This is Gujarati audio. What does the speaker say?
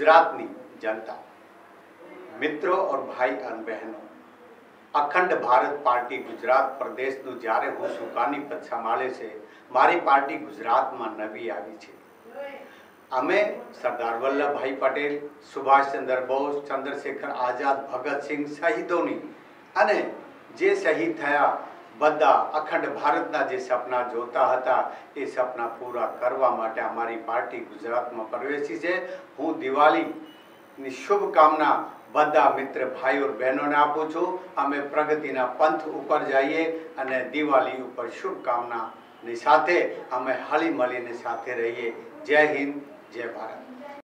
ગુજરાતની જનતા, મિત્રો ઓર ભાઈ અને બહેનો, અખંડ ભારત પાર્ટી ગુજરાત પ્રદેશનું જ્યારે હું સુકાની પદ સંભાળે છે, મારી પાર્ટી ગુજરાતમાં નવી આવી છે. અમે સરદાર વલ્લભભાઈ પટેલ, સુભાષચંદ્ર બોઝ, ચંદ્રશેખર આઝાદ, ભગતસિંહ શહીદોની અને જે શહીદ થયા બધા અખંડ ભારતના જે સપના જોતા હતા, એ સપના પૂરા કરવા માટે અમારી પાર્ટી ગુજરાતમાં પ્રવેશી છે. હું દિવાળીની શુભકામના બધા મિત્ર ભાઈઓ બહેનોને આપું છું. અમે પ્રગતિના પંથ ઉપર જઈએ અને દિવાળી ઉપર શુભકામનાની સાથે અમે હળી મળીને સાથે રહીએ. જય હિન્દ, જય ભારત.